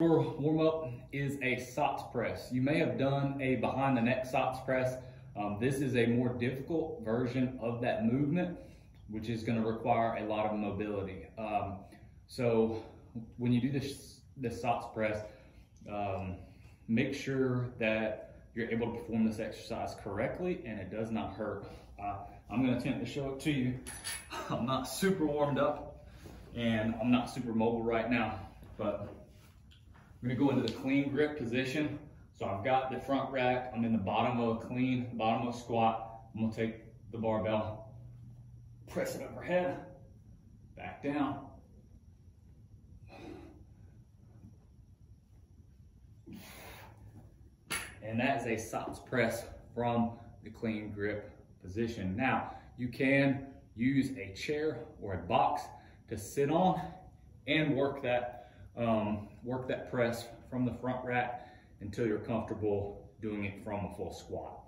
warm up is a SOTS press. You may have done a behind the neck SOTS press. Um, this is a more difficult version of that movement, which is gonna require a lot of mobility. Um, so when you do this, this SOTS press, um, make sure that you're able to perform this exercise correctly and it does not hurt. Uh, I'm gonna attempt to show it to you. I'm not super warmed up and I'm not super mobile right now, but I'm gonna go into the clean grip position. So I've got the front rack, I'm in the bottom of a clean, bottom of a squat. I'm gonna take the barbell, press it overhead, back down. And that is a SOTS press from the clean grip position. Now, you can use a chair or a box to sit on and work that, um, work that press from the front rack until you're comfortable doing it from a full squat.